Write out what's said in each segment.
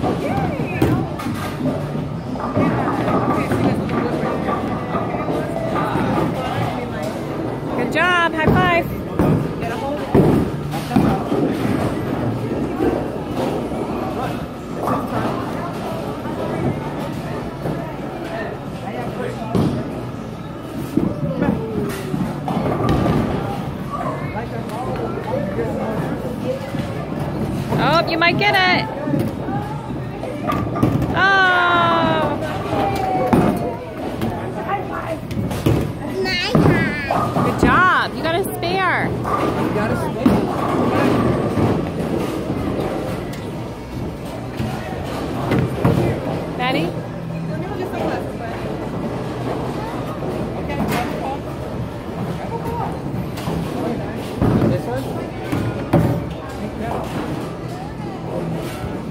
Good job. High five. Oh, you might get it.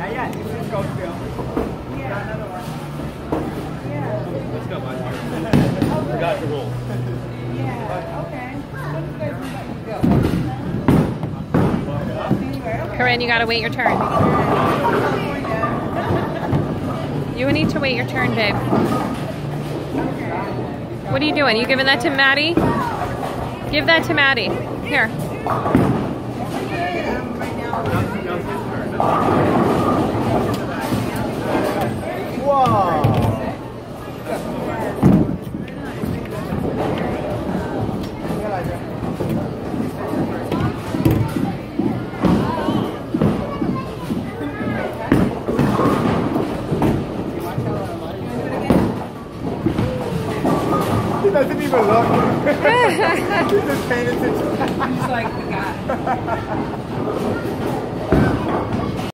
This is go. Got another one. Rule. Corinne, you gotta wait your turn. You need to wait your turn, babe. What are you doing? You giving that to Maddie? Give that to Maddie. Here. He doesn't even look. He's just paying attention. He's like, we got it.